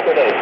today.